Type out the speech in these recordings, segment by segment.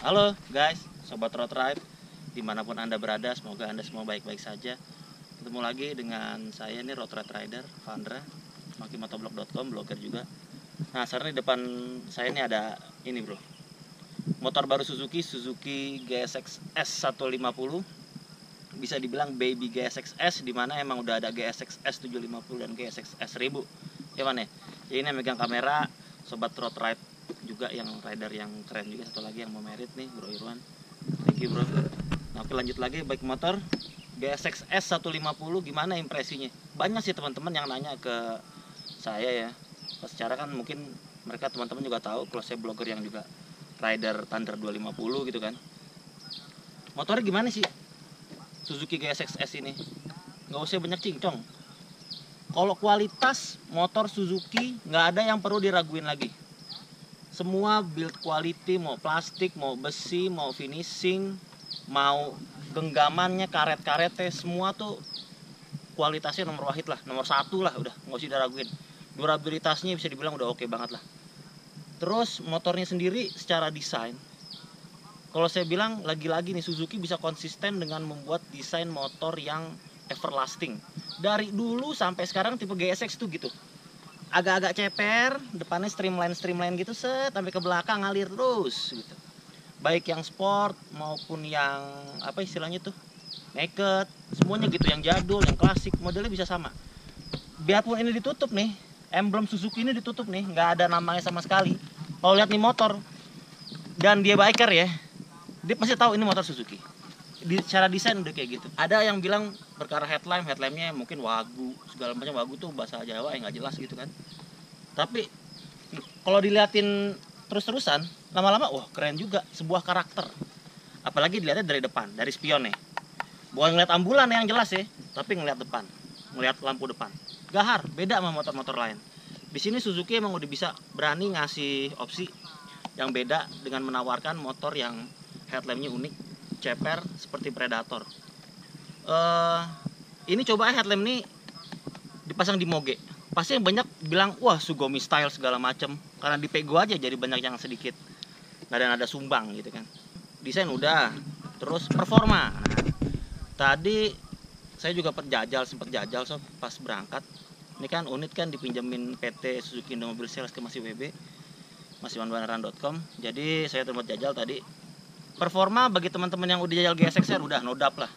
Halo guys, sobat road ride di mana pun anda berada, semoga anda semua baik-baik saja. Ketemu lagi dengan saya nih road ride rider Vandra, makimotoblog.com, blogger juga. Nah sekarang di depan saya ini ada ini bro, motor baru Suzuki, Suzuki GSX S150 bisa dibilang baby GSX S di mana emang udah ada GSX S750 dan GSX S1000 ya mana ya Jadi ini yang megang kamera sobat road ride juga yang rider yang keren juga. Satu lagi yang mau merit nih Bro Irwan. Thank you bro. Nah, oke lanjut lagi baik motor. GSX S150 gimana impresinya? Banyak sih teman-teman yang nanya ke saya ya. Secara kan mungkin mereka teman-teman juga tahu kalau saya blogger yang juga rider Thunder 250 gitu kan. Motornya gimana sih? Suzuki GSX S ini. Nggak usah banyak cincong kalau kualitas motor Suzuki nggak ada yang perlu diraguin lagi. Semua build quality mau plastik mau besi mau finishing mau genggamannya karet-karetnya semua tuh kualitasnya nomor wahid lah nomor satu lah udah nggak usah diraguin. Durabilitasnya bisa dibilang udah oke banget lah. Terus motornya sendiri secara desain. Kalau saya bilang lagi-lagi nih Suzuki bisa konsisten dengan membuat desain motor yang everlasting dari dulu sampai sekarang tipe GSX tuh gitu. Agak-agak ceper depannya streamline streamline gitu set sampai ke belakang ngalir terus gitu. Baik yang sport maupun yang apa istilahnya tuh naked semuanya gitu yang jadul yang klasik modelnya bisa sama. Biarpun ini ditutup nih emblem Suzuki ini ditutup nih nggak ada namanya sama sekali. Kalau lihat nih motor dan dia biker ya dia pasti tahu ini motor Suzuki di secara desain udah kayak gitu. Ada yang bilang perkara headlamp headlampnya mungkin wagu segala macam wagu tuh bahasa Jawa yang nggak jelas gitu kan. Tapi kalau diliatin terus-terusan lama-lama wah keren juga sebuah karakter. Apalagi dilihatnya dari depan dari spionnya. Bukan ngeliat ambulan yang jelas ya tapi ngeliat depan ngeliat lampu depan. Gahar beda sama motor-motor lain. Di sini Suzuki emang udah bisa berani ngasih opsi yang beda dengan menawarkan motor yang headlampnya unik ceper seperti Predator. Uh, ini coba headlamp ini dipasang di moge. Pasti yang banyak bilang wah Sugomi style segala macem. Karena di pego aja jadi banyak yang sedikit. Nggak ada nada sumbang gitu kan. Desain udah terus performa. Nah, tadi saya juga perjajal sempat jajal sob pas berangkat. Ini kan unit kan dipinjemin PT Suzuki Indomobil Sales ke masih WB masih wanwanaran.com jadi saya tempat jajal tadi performa bagi teman-teman yang udah jajal GSXR udah nodap lah.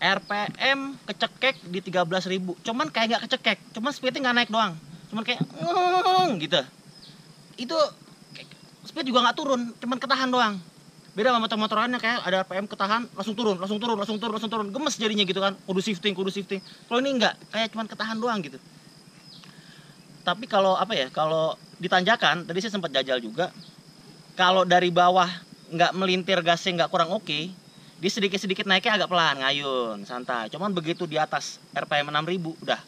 RPM kecekek di 13.000 cuman kayak nggak kecekek cuman speednya nggak naik doang. Cuman kayak ngeng gitu. Itu speed juga nggak turun cuman ketahan doang. Beda sama motor-motor lainnya kayak ada RPM ketahan langsung turun langsung turun langsung turun langsung turun. Gemes jadinya gitu kan. Kudu shifting kudu shifting. Kalau ini enggak kayak cuman ketahan doang gitu. Tapi kalau apa ya kalau ditanjakan tadi saya sempat jajal juga kalau dari bawah nggak melintir gasnya nggak kurang oke okay, dia sedikit sedikit naiknya agak pelan ngayun santai. Cuman begitu di atas RPM 6000 udah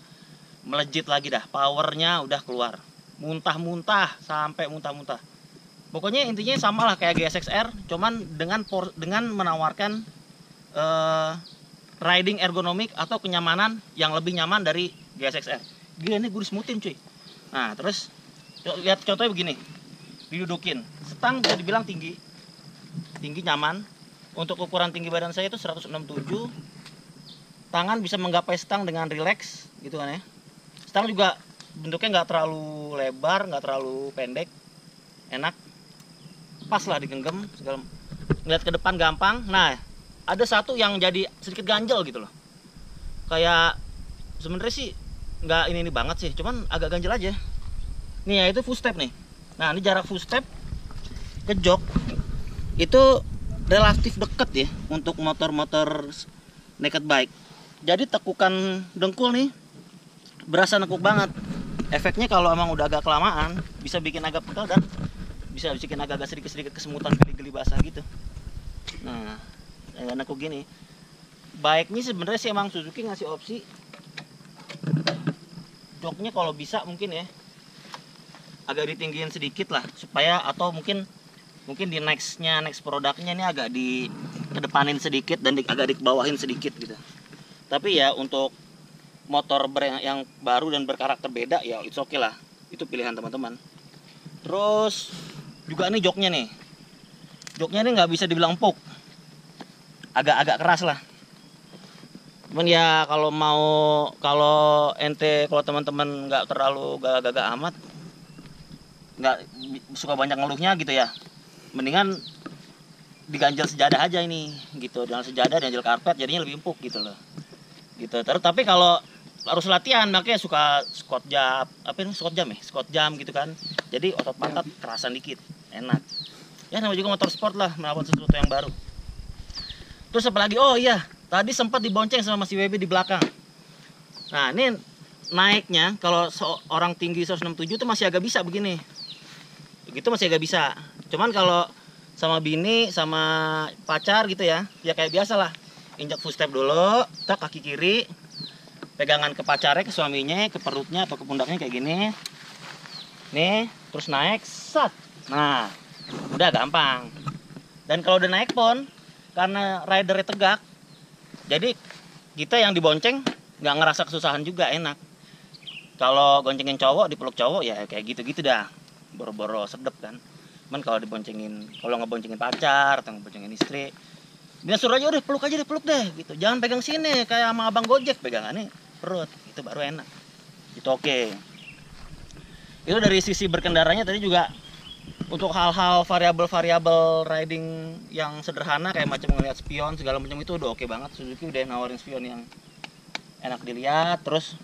melejit lagi dah powernya udah keluar. Muntah-muntah sampai muntah-muntah. Pokoknya intinya sama lah kayak GSXR cuman dengan por, dengan menawarkan uh, riding ergonomik atau kenyamanan yang lebih nyaman dari GSXR gila ini gue semutin cuy. Nah terus lihat contohnya begini. Didudukin. Stang bisa dibilang tinggi tinggi nyaman. Untuk ukuran tinggi badan saya itu 167 tangan bisa menggapai stang dengan rileks gitu kan ya. Stang juga bentuknya nggak terlalu lebar nggak terlalu pendek. Enak. Pas lah digenggam segala ngeliat ke depan gampang. Nah ada satu yang jadi sedikit ganjel gitu loh. Kayak sebenarnya sih nggak ini ini banget sih cuman agak ganjel aja. Nih ya itu full step nih. Nah ini jarak full step ke jok itu relatif deket ya untuk motor-motor naked bike. Jadi tekukan dengkul nih berasa nekuk banget. Efeknya kalau emang udah agak kelamaan bisa bikin agak pegal dan bisa bikin agak-agak sedikit-sedikit kesemutan geli-geli basah gitu. Nah kayak aku gini. Baiknya sebenarnya sih emang Suzuki ngasih opsi. Joknya kalau bisa mungkin ya agak ditinggiin sedikit lah supaya atau mungkin mungkin di nextnya next produknya ini agak di kedepanin sedikit dan di, agak dikebawahin sedikit gitu. Tapi ya untuk motor yang baru dan berkarakter beda ya itu oke okay lah. Itu pilihan teman-teman. Terus juga nih joknya nih. Joknya ini nggak bisa dibilang empuk. Agak-agak keras lah. Cuman ya kalau mau kalau ente kalau teman-teman nggak terlalu gagak-gagak amat nggak suka banyak ngeluhnya gitu ya mendingan diganjel sejadah aja ini gitu. Dengan sejadah diganjel karpet jadinya lebih empuk gitu loh. Gitu. Terus tapi kalau harus latihan makanya suka squat jam apa ini squat jam ya? Squat jam gitu kan. Jadi otot pantat kerasan dikit enak. Ya namanya juga motor sport lah melakukan sesuatu yang baru. Terus apa lagi oh iya. Tadi sempat dibonceng sama si WB di belakang. Nah ini naiknya kalau seorang tinggi 167 itu masih agak bisa begini. Gitu masih agak bisa cuman kalau sama bini sama pacar gitu ya ya kayak biasa lah. Injak footstep dulu tak kaki kiri pegangan ke pacarnya ke suaminya ke perutnya atau ke pundaknya kayak gini. Nih terus naik sat nah udah gampang. Dan kalau udah naik pon karena ridernya tegak jadi kita yang dibonceng nggak ngerasa kesusahan juga enak. Kalau goncengin cowok dipeluk cowok ya kayak gitu-gitu dah. Boro-boro sedep kan cuman kalau diboncengin kalau ngeboncengin pacar atau ngeboncengin istri dia suruh aja udah peluk aja deh peluk deh gitu. Jangan pegang sini kayak sama abang gojek pegangannya perut. Itu baru enak. Itu oke. Itu dari sisi berkendaranya tadi juga untuk hal-hal variabel-variabel riding yang sederhana kayak macam ngeliat spion segala macam itu udah oke banget. Suzuki udah nawarin spion yang enak dilihat terus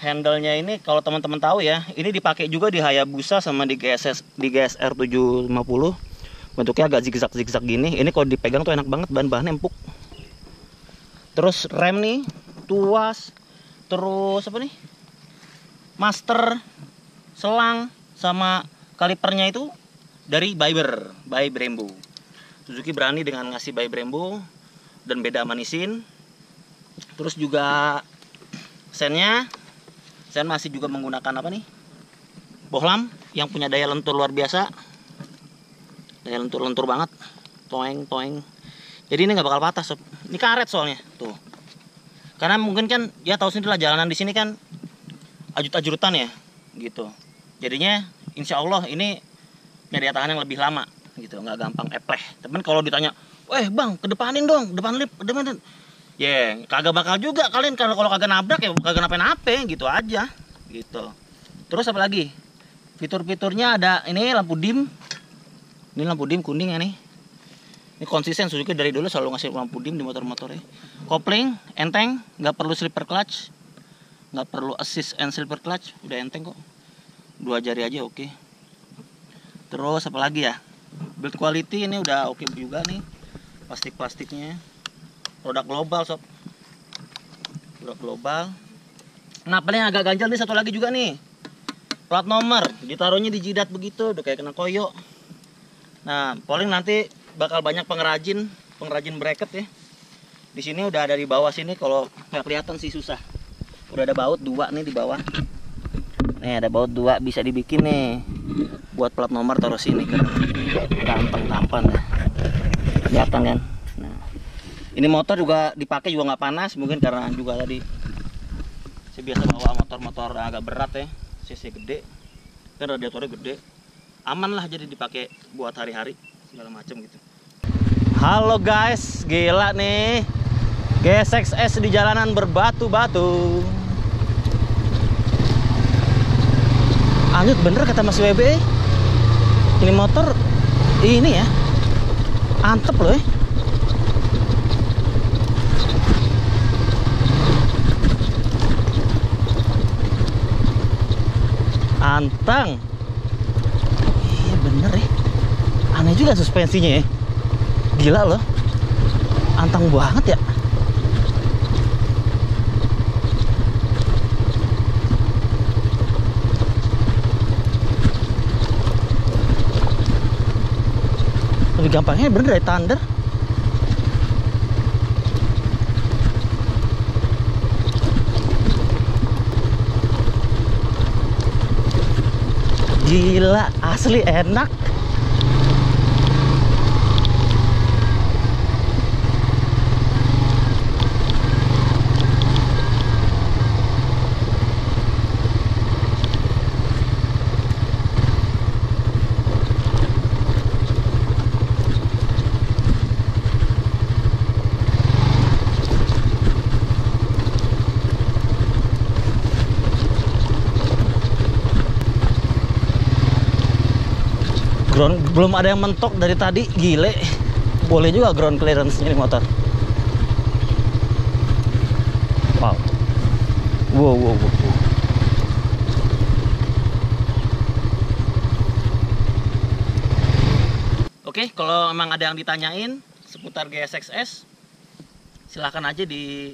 handle-nya ini kalau teman-teman tahu ya ini dipakai juga di Hayabusa sama di GSS di GSR 750 bentuknya agak zigzag zigzag gini. Ini kalau dipegang tuh enak banget bahan-bahan empuk. Terus rem nih tuas terus apa nih? Master selang sama kalipernya itu dari Byber by Brembo Suzuki berani dengan ngasih by Brembo dan beda manisin terus juga sennya sen masih juga menggunakan apa nih? Bohlam yang punya daya lentur luar biasa. Daya lentur lentur banget. Toeng toeng. Jadi ini nggak bakal patah sob. Ini karet soalnya. Tuh. Karena mungkin kan ya tahu sendiri lah jalanan di sini kan ajut-ajutan ya gitu. Jadinya insya Allah ini nyari tangan yang lebih lama gitu. Nggak gampang epleh. Temen kalau ditanya eh bang kedepanin dong depan lip depan ya yeah, kagak bakal juga kalian kalau kalau kagak nabrak ya kagak nape-nape gitu aja gitu. Terus apa lagi? Fitur-fiturnya ada ini lampu dim. Ini lampu dim kuning ya nih. Ini konsisten Suzuki dari dulu selalu ngasih lampu dim di motor-motornya. Kopling enteng nggak perlu slipper clutch. Nggak perlu assist and slipper clutch udah enteng kok. Dua jari aja oke. Okay. terus apa lagi ya? Build quality ini udah oke okay juga nih plastik-plastiknya produk global sob. Produk global. Nah paling agak ganjal nih satu lagi juga nih. Plat nomor. Ditaruhnya di jidat begitu udah kayak kena koyo. Nah paling nanti bakal banyak pengrajin pengrajin bracket ya. Di sini udah ada di bawah sini kalau nggak kelihatan sih susah. Udah ada baut dua nih di bawah. Nih ada baut dua bisa dibikin nih. Buat plat nomor taruh sini kan gampang tampan kelihatan kan ini motor juga dipakai juga nggak panas mungkin karena juga tadi saya biasa bawa motor-motor agak berat ya cc gede kan radiatornya gede aman lah jadi dipakai buat hari-hari segala macam gitu Halo guys, gila nih. GSXS di jalanan berbatu-batu. Anjut bener kata Mas WB. Ini motor ini ya. Antep loh ya. Antang. Iya bener ya. Aneh juga suspensinya ya gila loh antang banget ya lebih gampangnya bener dari Thunder gila asli enak ground belum ada yang mentok dari tadi gile boleh juga ground clearance ini motor wow wow wow, wow. Oke, kalau memang ada yang ditanyain seputar GSXS, silahkan aja di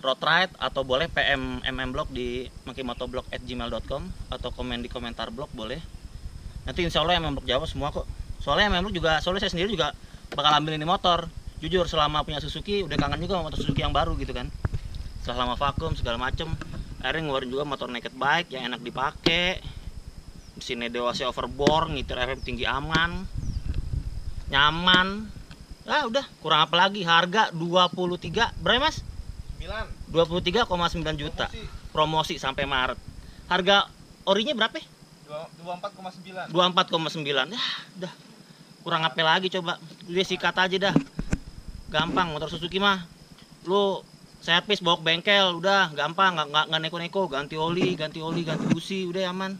road ride atau boleh PM MM blog di makimotoblog@gmail.com atau komen di komentar blog boleh. Nanti insya Allah MM blog jawab semua kok. Soalnya MM blog juga, soalnya saya sendiri juga bakal ambil ini motor. Jujur selama punya Suzuki udah kangen juga sama motor Suzuki yang baru gitu kan. Setelah lama vakum segala macem, akhirnya ngeluarin juga motor naked bike yang enak dipakai. Mesinnya dewasa overbore, ngitir FM tinggi aman, nyaman. Ah udah, kurang apa lagi? Harga 23 berapa Mas? 23,9 juta. Promosi Promosi sampai Maret. Harga orinya berapa? dua- 24,9. 24,9. Ya, udah. Kurang apa lagi coba. Dia sikat aja dah. Gampang motor Suzuki mah. Lu servis bawa ke bengkel, udah gampang, nggak nggak neko-neko, ganti oli, ganti oli, ganti busi, udah aman.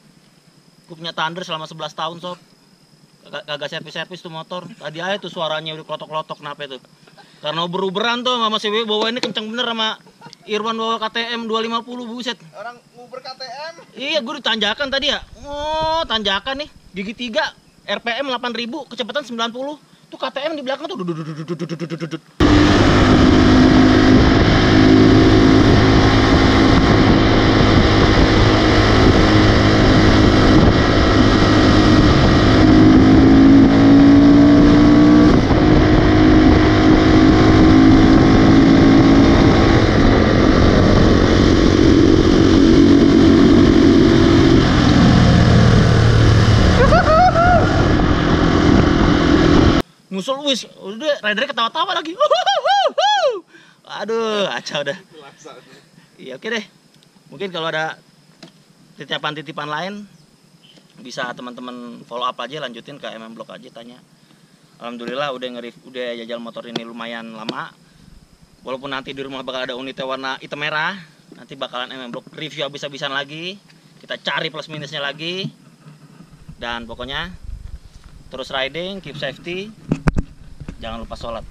Gue punya Thunder selama 11 tahun sob. Kagak kagak servis-servis tuh motor. Tadi aja tuh suaranya udah klotok-klotok kenapa itu? Karena uber-uberan tuh sama si bawa ini kenceng bener sama Irwan bawa KTM 250 buset. Orang nguber KTM. Iya, gue ditanjakan tadi ya. Oh, tanjakan nih. Gigi 3, RPM 8000, kecepatan 90. Tuh KTM di belakang tuh. Ridernya ketawa-tawa lagi. Aduh, acau dah. Iya, oke deh. Mungkin kalau ada titipan-titipan lain bisa teman-teman follow up aja lanjutin ke MM Blog aja tanya. Alhamdulillah udah ngerif udah jajal motor ini lumayan lama. Walaupun nanti di rumah bakal ada unitnya warna hitam merah, nanti bakalan MM Blog review habis-habisan lagi. Kita cari plus minusnya lagi. Dan pokoknya terus riding, keep safety. Jangan lupa sholat.